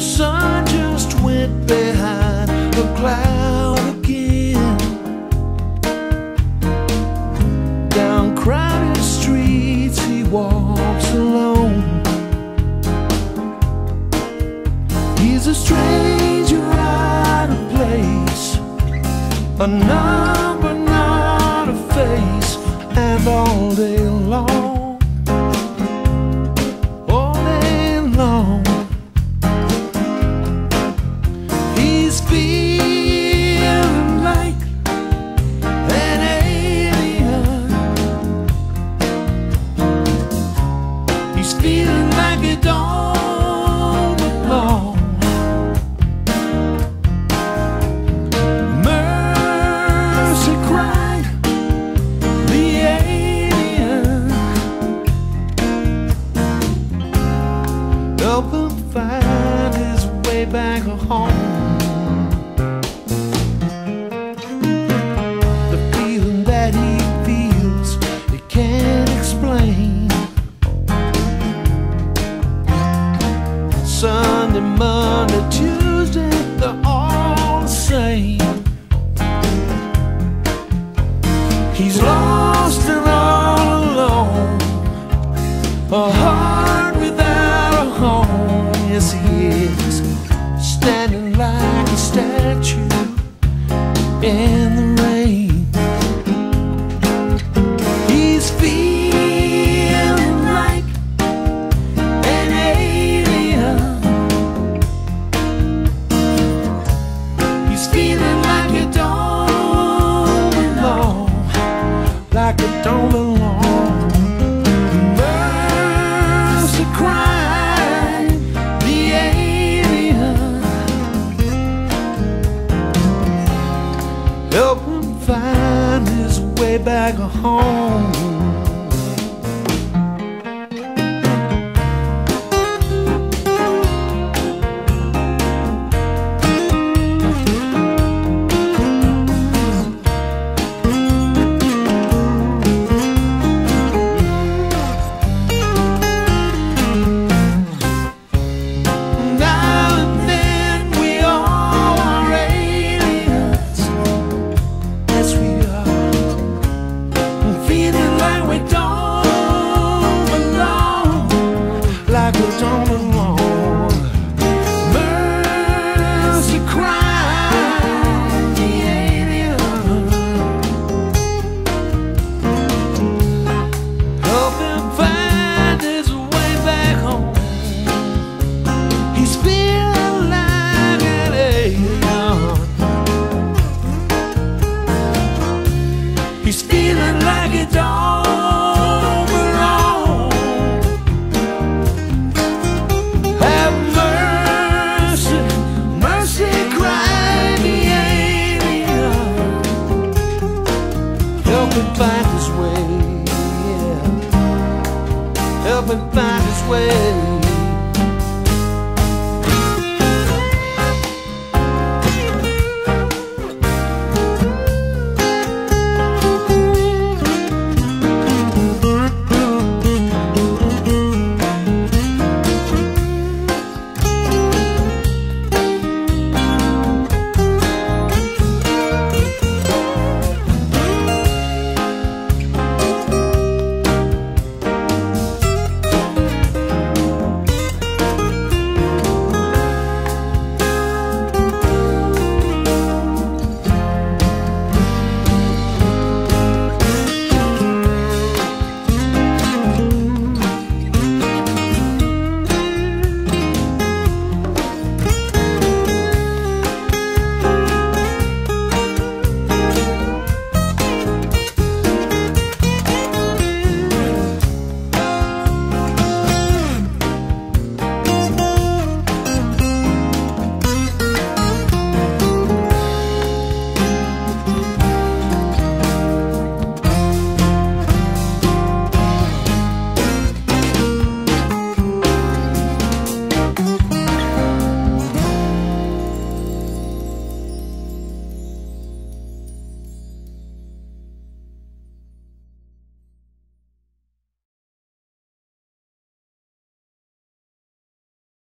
The sun just went behind the cloud again. Down crowded streets he walks alone. He's a stranger out of place A number not a face And all day long back home. In home. His